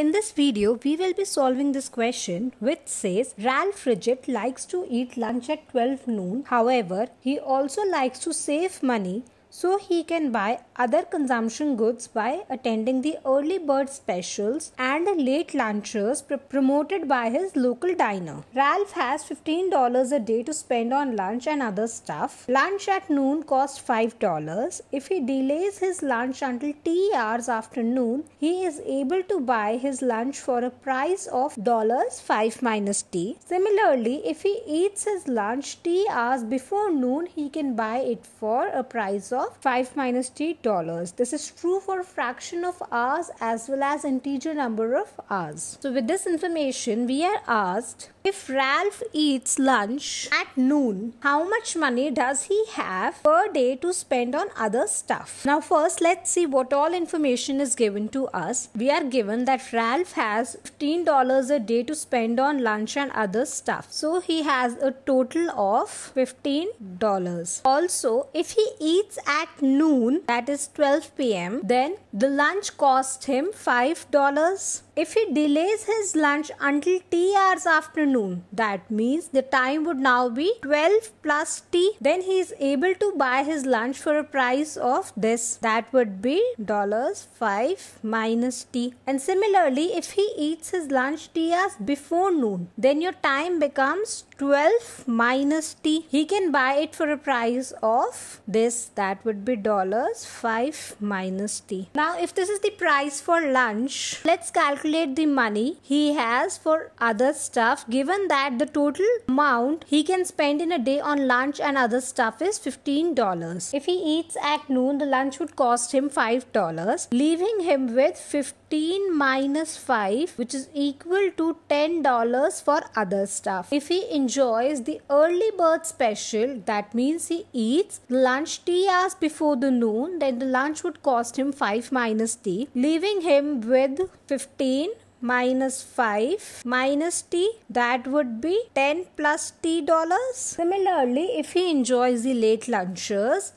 In this video, we will be solving this question which says Ralph Rigid likes to eat lunch at 12 noon. However, he also likes to save money so he can buy other consumption goods by attending the early bird specials and late lunches pr- promoted by his local diner. Ralph has $15 a day to spend on lunch and other stuff. Lunch at noon costs $5. If he delays his lunch until t hours after noon, he is able to buy his lunch for a price of $5 minus t. Similarly, if he eats his lunch t hours before noon, he can buy it for a price of 5 minus t dollars. This is true for fraction of hours as well as integer number of hours. So with this information, we are asked if Ralph eats lunch at noon, how much money does he have per day to spend on other stuff? Now first, let's see what all information is given to us. We are given that Ralph has $15 a day to spend on lunch and other stuff. So he has a total of $15. Also, if he eats at noon, that is 12 pm, then the lunch cost him $5. If he delays his lunch until t hours afternoon, that means the time would now be 12 plus t, Then he is able to buy his lunch for a price of this. That would be dollars 5 minus t. And similarly, if he eats his lunch t hours before noon, then your time becomes 12 minus t. He can buy it for a price of this. That would be dollars 5 minus t. Now, if this is the price for lunch, let's calculate the money he has for other stuff given that the total amount he can spend in a day on lunch and other stuff is $15. If he eats at noon, the lunch would cost him $5, leaving him with 15 minus 5 which is equal to $10 for other stuff. If he enjoys the early bird special, that means he eats lunch t hours before the noon, then the lunch would cost him 5 minus t leaving him with 15 minus 5 minus t that would be 10 plus t dollars similarly if he enjoys the late lunches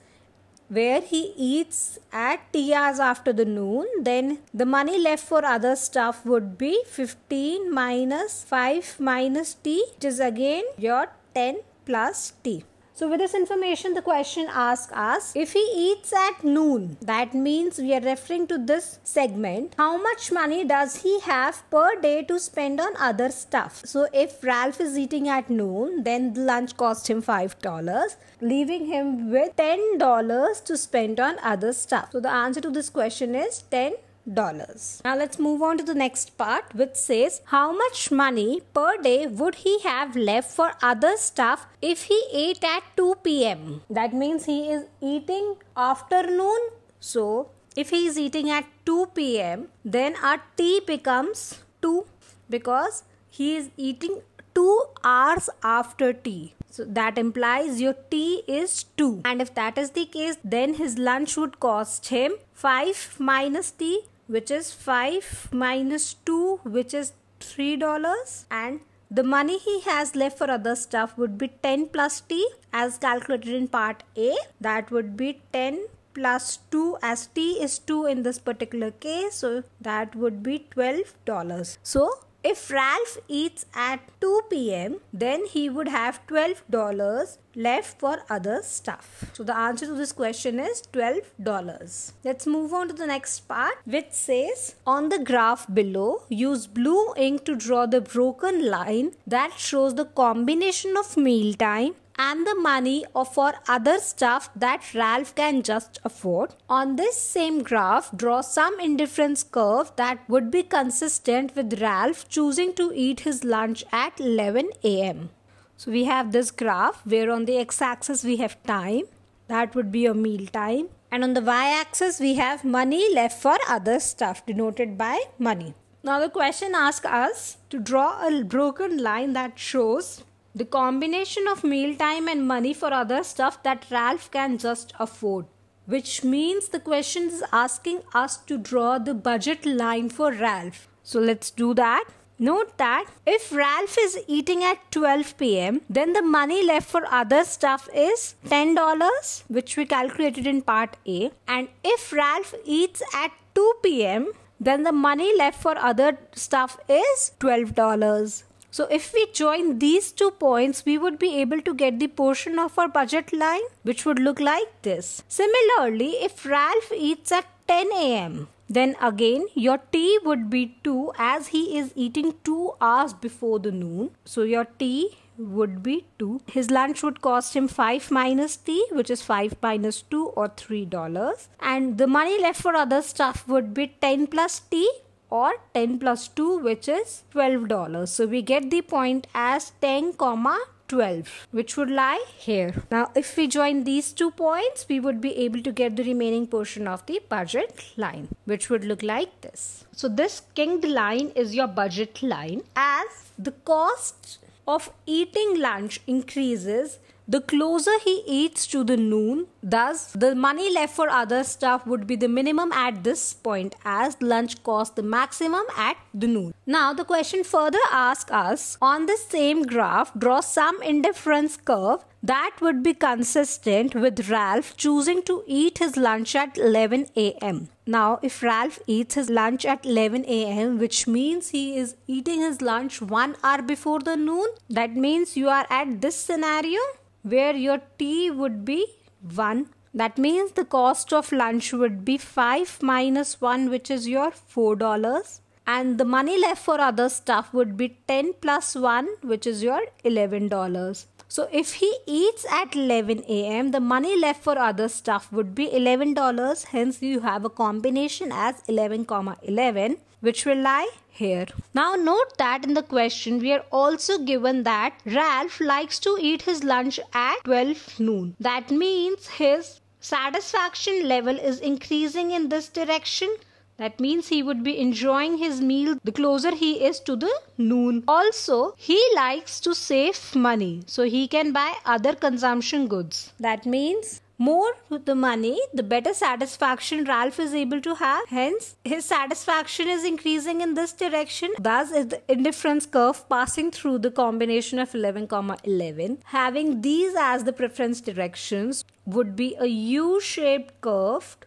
where he eats at t hours after the noon then the money left for other stuff would be 15 minus 5 minus t which is again your 10 plus t so with this information, the question asks us if he eats at noon, that means we are referring to this segment, how much money does he have per day to spend on other stuff? So if Ralph is eating at noon, then the lunch cost him $5, leaving him with $10 to spend on other stuff. So the answer to this question is 10 dollars. Now let's move on to the next part which says how much money per day would he have left for other stuff if he ate at 2 pm. That means he is eating afternoon. So if he is eating at 2 pm then our t becomes 2 because he is eating 2 hours after tea. So that implies your T is 2. And if that is the case, then his lunch would cost him 5 minus t which is 5 minus 2 which is $3 and the money he has left for other stuff would be 10 plus t as calculated in part A. That would be 10 plus 2 as t is 2 in this particular case. So that would be $12 so if Ralph eats at 2 pm, then he would have $12 left for other stuff. So the answer to this question is $12. Let's move on to the next part which says on the graph below use blue ink to draw the broken line that shows the combination of meal time and the money or for other stuff that Ralph can just afford. On this same graph, draw some indifference curve that would be consistent with Ralph choosing to eat his lunch at 11 am. So we have this graph where on the x-axis we have time, that would be your meal time. And on the y-axis we have money left for other stuff denoted by money. Now the question asks us to draw a broken line that shows the combination of mealtime and money for other stuff that Ralph can just afford. Which means the question is asking us to draw the budget line for Ralph. So let's do that. Note that if Ralph is eating at 12 pm, then the money left for other stuff is $10, which we calculated in part A. And if Ralph eats at 2 pm, then the money left for other stuff is $12. So if we join these two points, we would be able to get the portion of our budget line, which would look like this. Similarly, if Ralph eats at 10 a.m., then again your T would be 2 as he is eating 2 hours before the noon. So your T would be 2. His lunch would cost him 5 minus T, which is 5 minus 2 or $3. And the money left for other stuff would be 10 plus T, or 10 plus 2 which is $12. So we get the point as 10 comma 12 which would lie here. Now if we join these two points we would be able to get the remaining portion of the budget line which would look like this. So this kinked line is your budget line as the cost of eating lunch increases the closer he eats to the noon, thus the money left for other stuff would be the minimum at this point as lunch costs the maximum at the noon. Now the question further asks us on the same graph draw some indifference curve that would be consistent with Ralph choosing to eat his lunch at 11 a.m. Now, if Ralph eats his lunch at 11 a.m., which means he is eating his lunch one hour before the noon, that means you are at this scenario where your T would be 1. That means the cost of lunch would be 5 minus 1 which is your $4 and the money left for other stuff would be 10 plus 1 which is your $11. So if he eats at 11 am the money left for other stuff would be $11 hence you have a combination as 11 comma 11 which will lie here. Now note that in the question we are also given that Ralph likes to eat his lunch at 12 noon. That means his satisfaction level is increasing in this direction. That means he would be enjoying his meal the closer he is to the noon. Also, he likes to save money so he can buy other consumption goods. That means more the money, the better satisfaction Ralph is able to have. Hence, his satisfaction is increasing in this direction. Thus, is the indifference curve passing through the combination of 11, comma 11. Having these as the preference directions would be a U-shaped curve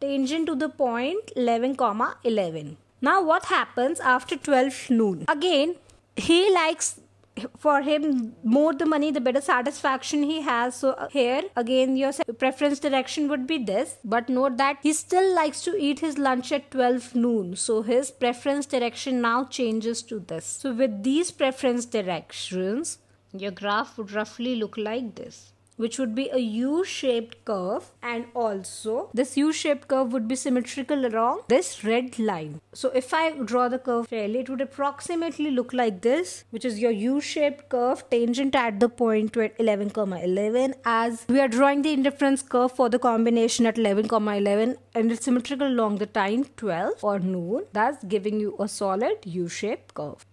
tangent to the point 11, comma 11. Now, what happens after 12 noon? Again, he likes for him more the money the better satisfaction he has. So uh, here again your preference direction would be this. But note that he still likes to eat his lunch at 12 noon. So his preference direction now changes to this. So with these preference directions your graph would roughly look like this which would be a U-shaped curve and also this U-shaped curve would be symmetrical along this red line. So if I draw the curve fairly, it would approximately look like this, which is your U-shaped curve tangent at the point 11, comma 11 as we are drawing the indifference curve for the combination at 11, comma 11 and it's symmetrical along the time 12 or noon, thus giving you a solid U-shaped curve.